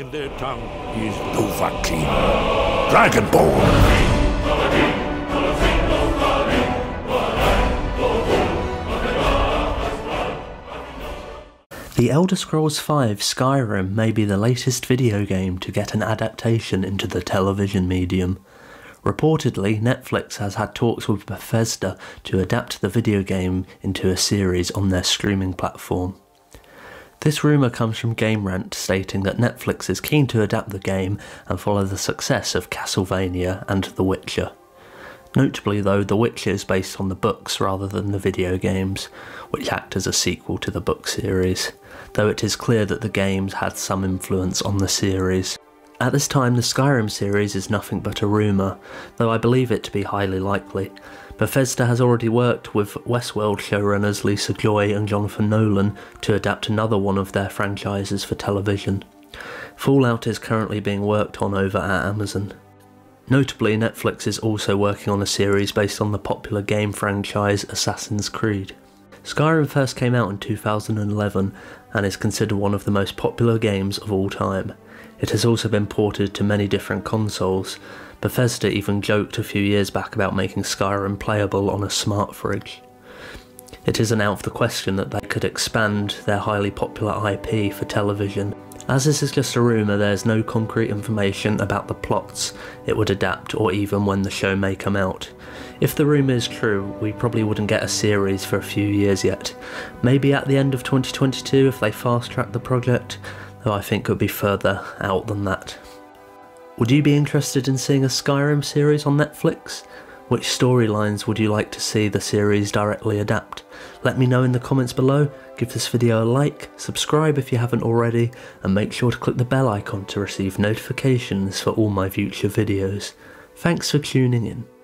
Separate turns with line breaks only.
In their tongue, is Dovahkiin, Dragonborn.
The Elder Scrolls V Skyrim may be the latest video game to get an adaptation into the television medium. Reportedly, Netflix has had talks with Bethesda to adapt the video game into a series on their streaming platform. This rumour comes from Game Rant stating that Netflix is keen to adapt the game and follow the success of Castlevania and The Witcher. Notably, though, The Witcher is based on the books rather than the video games, which act as a sequel to the book series, though it is clear that the games had some influence on the series. At this time, the Skyrim series is nothing but a rumour, though I believe it to be highly likely. Bethesda has already worked with Westworld showrunners Lisa Joy and Jonathan Nolan to adapt another one of their franchises for television. Fallout is currently being worked on over at Amazon. Notably, Netflix is also working on a series based on the popular game franchise Assassin's Creed. Skyrim first came out in 2011 and is considered one of the most popular games of all time. It has also been ported to many different consoles. Bethesda even joked a few years back about making Skyrim playable on a smart fridge. It isn't out of the question that they could expand their highly popular IP for television. As this is just a rumour, there is no concrete information about the plots it would adapt or even when the show may come out. If the rumour is true, we probably wouldn't get a series for a few years yet. Maybe at the end of 2022 if they fast track the project, though I think it would be further out than that. Would you be interested in seeing a Skyrim series on Netflix? Which storylines would you like to see the series directly adapt? Let me know in the comments below, give this video a like, subscribe if you haven't already, and make sure to click the bell icon to receive notifications for all my future videos. Thanks for tuning in.